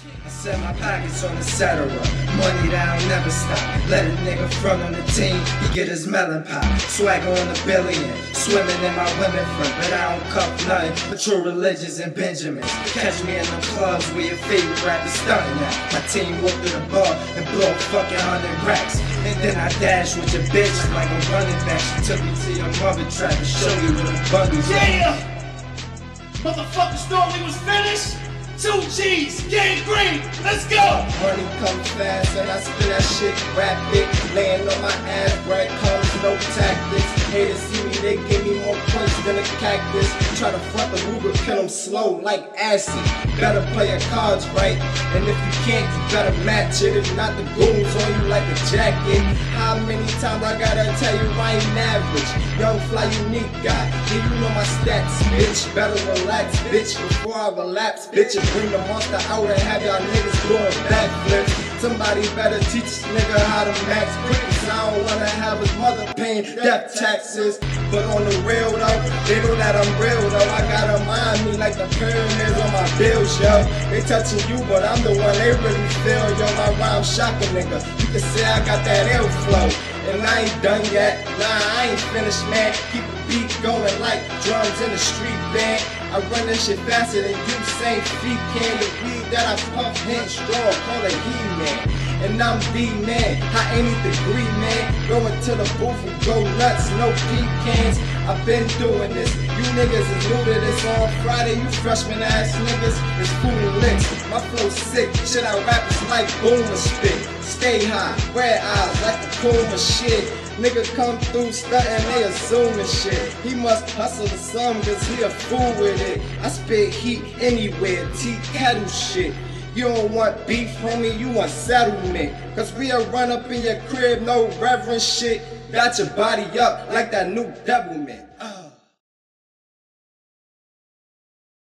I set my pockets on the cetera. Money that I'll never stop. Let a nigga front on the team, he get his melon pop. Swagger on the billion, swimming in my women front. But I don't cuff nothing but true religions and Benjamins. Catch me in the clubs where your favorite rapper starting at. My team walk to the bar and blow fucking hundred racks. And then I dash with your bitch like a running back. She took me to your mother trap to show you where the buggies. Yeah! Motherfucking story was finished. Two G's, gang green, let's go! Money comes fast and I spin that shit rapid. Laying on my ass, bread comes, no tactics. Haters see me, they give me more points than a cactus. Try to front the Ruger, kill them slow like acid. Better play your cards right, and if you can't, you better match it. If not, the goons on you like a jacket. How many times I gotta tell you I ain't average? Young fly unique guy, yeah you know my stats, bitch. Better relax, bitch, before I relapse, bitch. And bring the monster out and have y'all niggas doing backflips. Somebody better teach this nigga how to max quick. I don't wanna have his mother paying death taxes. But on the real though, they know that I'm real though. I gotta mind me like the my bills, yo. They touching you, but I'm the one they really feel, yo. My rhyme shocking nigga. You can say I got that ill flow. And I ain't done yet. Nah, I ain't finished, man. Keep the beat going like drums in a street band. I run this shit faster than you say feet can. The weed that I puff hit strong, call it He-Man. And I'm the man, I ain't need degree, man. Going to the booth and go nuts, no pecans. I've been doing this. You niggas is new to this on Friday. You freshman ass niggas is fooling licks. My flow sick, shit I rap is like boomer spit. Stay high, red eyes like the Kuma shit. Nigga come through stuntin', they assuming shit. He must hustle some, cause he a fool with it. I spit heat anywhere, tea kettle shit. You don't want beef, homie, you want settlement. Cause we'll run up in your crib, no reverend shit. Got your body up like that new devilment. Uh.